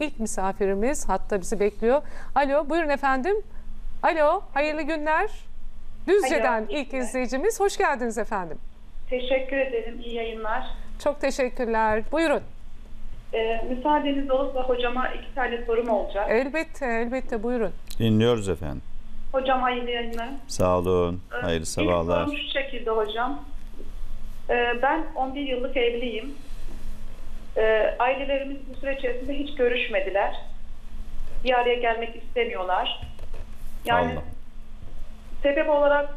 ilk misafirimiz hatta bizi bekliyor. Alo buyurun efendim. Alo hayırlı günler. Düzce'den Alo, iyi ilk günler. izleyicimiz. Hoş geldiniz efendim. Teşekkür ederim. İyi yayınlar. Çok teşekkürler. Buyurun. Ee, müsaadeniz olursa hocama iki tane sorum olacak. Elbette elbette buyurun. Dinliyoruz efendim. Hocam hayırlı yayınlar. Sağ olun. Ee, Hayırlı İlk sabahlar. sorum şu şekilde hocam. Ee, ben 11 yıllık evliyim. Ee, ailelerimiz bu süre içerisinde hiç görüşmediler. Bir araya gelmek istemiyorlar. Yani Allah. sebep olarak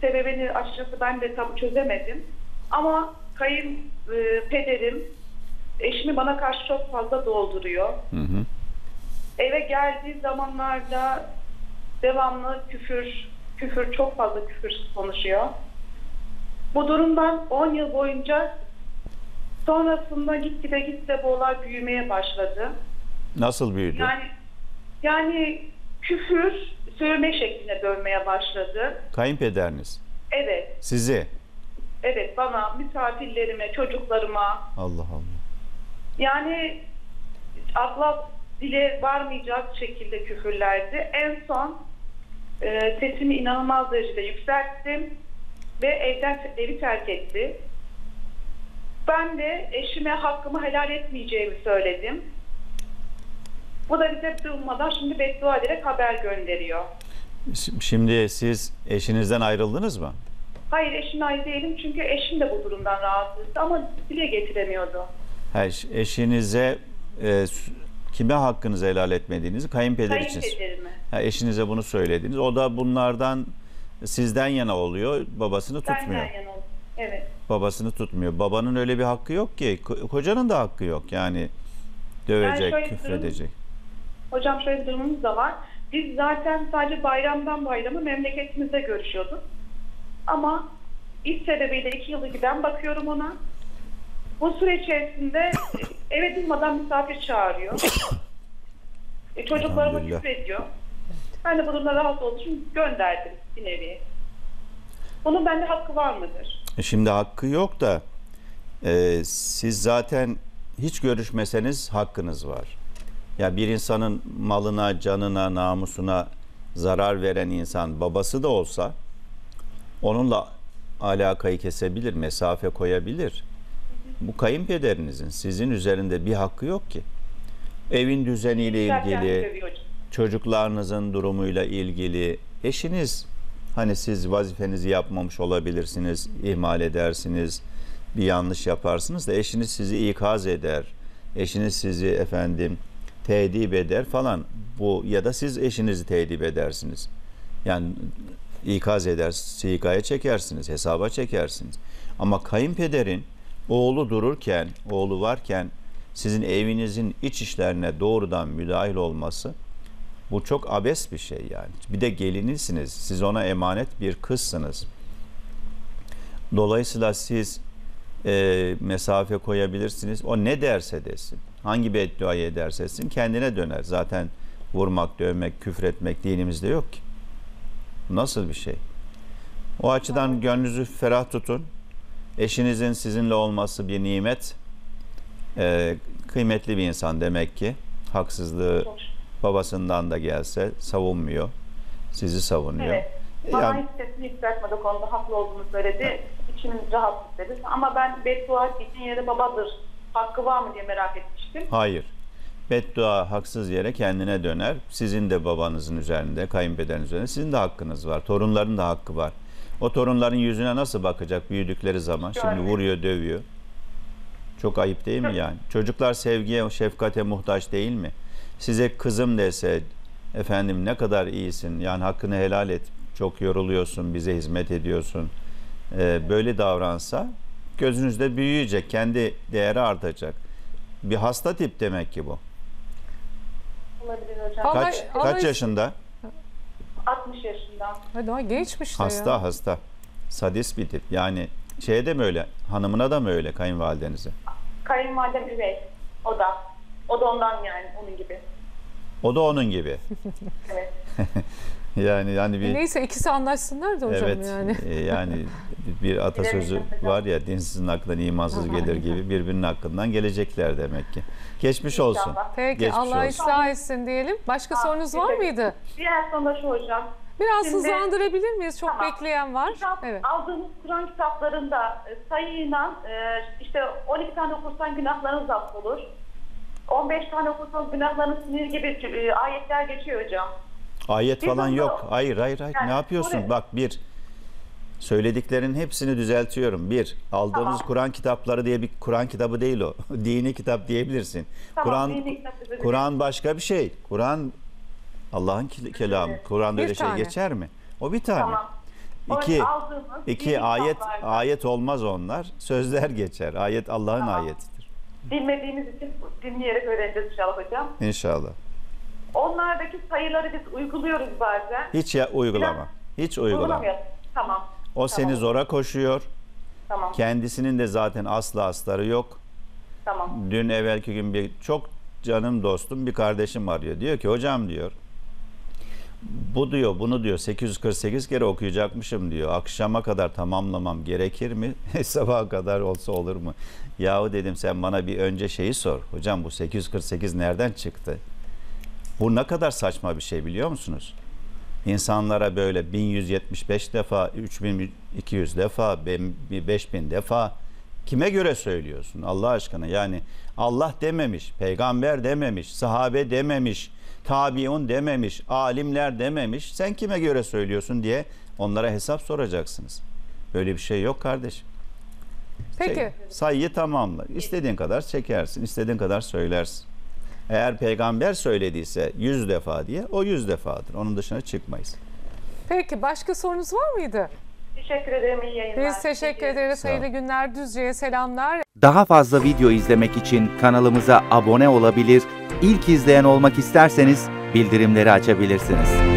sebebini açıkçası ben de tam çözemedim. Ama kayın e, pederim eşimi bana karşı çok fazla dolduruyor. Hı hı. Eve geldiği zamanlarda devamlı küfür, küfür çok fazla küfür konuşuyor. Bu durumdan 10 yıl boyunca sonrasında gitgide gitgide bu olay büyümeye başladı. Nasıl büyüdü? Yani yani küfür sövme şekline dönmeye başladı. Kayınpederiniz. Evet, Sizi. evet bana, misafirlerime, çocuklarıma Allah Allah. Yani akla dile varmayacak şekilde küfürlerdi. En son e, sesimi inanılmaz derecede yükselttim ve evden evi terk etti. Ben de eşime hakkımı helal etmeyeceğimi söyledim. Bu da bize durmadan şimdi beddua ederek haber gönderiyor. Şimdi siz eşinizden ayrıldınız mı? Hayır eşim ayrı değilim çünkü eşim de bu durumdan rahatsızdı ama dile getiremiyordu. Ha, eş- eşinize e, kime hakkınızı helal etmediğinizi kayınpeder için. Kayınpederime. Ha, eşinize bunu söylediniz. O da bunlardan sizden yana oluyor. Babasını tutmuyor. Benden yana oldu. Evet. Babasını tutmuyor. Babanın öyle bir hakkı yok ki. Ko- Kocanın da hakkı yok. Yani dövecek, şöyle küfredecek. Hocam şöyle bir durumumuz da var. Biz zaten sadece bayramdan bayrama memleketimizde görüşüyorduk. Ama iş sebebiyle iki yılı giden bakıyorum ona. Bu süre içerisinde eve durmadan misafir çağırıyor. E, çocuklarıma küfür ediyor. Ben de bu durumda rahatsız olduğum için gönderdim bir nevi. Bunun bende hakkı var mıdır? E Şimdi hakkı yok da e, siz zaten hiç görüşmeseniz hakkınız var. Ya bir insanın malına, canına, namusuna zarar veren insan babası da olsa onunla alakayı kesebilir, mesafe koyabilir. Bu kayınpederinizin sizin üzerinde bir hakkı yok ki. Evin düzeniyle ilgili, çocuklarınızın durumuyla ilgili eşiniz hani siz vazifenizi yapmamış olabilirsiniz, ihmal edersiniz, bir yanlış yaparsınız da eşiniz sizi ikaz eder. Eşiniz sizi efendim tedip eder falan. Bu ya da siz eşinizi tedip edersiniz. Yani ikaz eder, sikaya çekersiniz, hesaba çekersiniz. Ama kayınpederin oğlu dururken, oğlu varken sizin evinizin iç işlerine doğrudan müdahil olması bu çok abes bir şey yani. Bir de gelinisiniz. Siz ona emanet bir kızsınız. Dolayısıyla siz e, mesafe koyabilirsiniz. O ne derse desin. Hangi bedduayı ederse etsin kendine döner. Zaten vurmak, dövmek, küfretmek dinimizde yok ki. Nasıl bir şey? O açıdan gönlünüzü ferah tutun. Eşinizin sizinle olması bir nimet. E, kıymetli bir insan demek ki. Haksızlığı babasından da gelse savunmuyor. Sizi savunuyor. Evet. Bana Yani hiç sesini yükseltmedi konuda haklı olduğunu söyledi. İçimiz rahat istedi. Ama ben beddua ettiğin yere babadır. Hakkı var mı diye merak etmiştim. hayır. Beddua haksız yere kendine döner. Sizin de babanızın üzerinde, kayınpederin üzerinde sizin de hakkınız var. Torunların da hakkı var. O torunların yüzüne nasıl bakacak büyüdükleri zaman? Şimdi Yani. vuruyor, dövüyor. Çok ayıp değil mi yani? Çocuklar sevgiye, şefkate muhtaç değil mi? Size kızım dese, efendim ne kadar iyisin, yani hakkını helal et, çok yoruluyorsun, bize hizmet ediyorsun. Ee, böyle davransa gözünüzde büyüyecek, kendi değeri artacak. Bir hasta tip demek ki bu. Olabilir hocam. Ama- Kaç ama- kaç yaşında? 60 yaşında. Ha, daha gençmiş de Hasta ya. hasta. Sadist bir tip. Yani şeye de mi öyle? Hanımına da mı öyle kayınvalidenize? Kayınvalidem üvey. O da. O da ondan yani onun gibi. O da onun gibi. Evet. yani yani bir Neyse ikisi anlaşsınlar da hocam evet yani. e, yani bir atasözü var ya dinsizin aklından imansız gelir gibi birbirinin hakkından gelecekler demek ki. Geçmiş olsun. İnşallah. Peki Geçmiş Allah olsun. ıslah etsin diyelim. Başka Ha, sorunuz var mıydı? Diğer soru da şu hocam. Biraz Şimdi- hızlandırabilir miyiz? Çok Tamam. bekleyen var. Kitap, Evet. Aldığımız Kur'an kitaplarında e, sayıyla e, işte 12 tane okursan günahlarınız affolur. 15 tane okursanız günahlarınız sinir gibi e, ayetler geçiyor hocam. Ayet Biz falan yok. Hayır hayır hayır. Yani ne yapıyorsun? Bak bir söylediklerin hepsini düzeltiyorum. Bir aldığımız Tamam. Kur'an kitapları diye bir Kur'an kitabı değil o. Dini kitap diyebilirsin. Tamam, Kur'an dini kitap. Kur'an başka bir şey. Kur'an Allah'ın ke- kelamı. Kur'an'da Bir öyle şey tane. geçer mi? O bir tane. Tamam. İki, iki ayet kitaplarda ayet olmaz onlar. Sözler geçer. Ayet Allah'ın Tamam. ayetidir. Bilmediğimiz için dinleyerek öğreneceğiz inşallah hocam. İnşallah. Onlardaki sayıları biz uyguluyoruz bazen. Hiç ya, uygulama. Hiç uygulama. Tamam. O seni Tamam. zora koşuyor. Tamam. Kendisinin de zaten asla astarı yok. Tamam. Dün evvelki gün bir çok canım dostum bir kardeşim arıyor. Diyor ki hocam diyor bu diyor bunu diyor 848 kere okuyacakmışım diyor. Akşama kadar tamamlamam gerekir mi? Sabaha kadar olsa olur mu? Yahu dedim sen bana bir önce şeyi sor. Hocam bu 848 nereden çıktı? Bu ne kadar saçma bir şey biliyor musunuz? İnsanlara böyle 1175 defa, 3200 defa, 5000 defa kime göre söylüyorsun Allah aşkına? Yani Allah dememiş, peygamber dememiş, sahabe dememiş, tabiun dememiş, alimler dememiş. Sen kime göre söylüyorsun diye onlara hesap soracaksınız. Böyle bir şey yok kardeşim. Peki. Şey, sayıyı tamamla. İstediğin kadar çekersin, istediğin kadar söylersin. Eğer peygamber söylediyse 100 defa diye o 100 defadır. Onun dışına çıkmayız. Peki başka sorunuz var mıydı? Teşekkür ederim. İyi yayınlar. Biz teşekkür ederiz. Hayırlı günler. Düzce'ye selamlar. Daha fazla video izlemek için kanalımıza abone olabilir, ilk izleyen olmak isterseniz bildirimleri açabilirsiniz.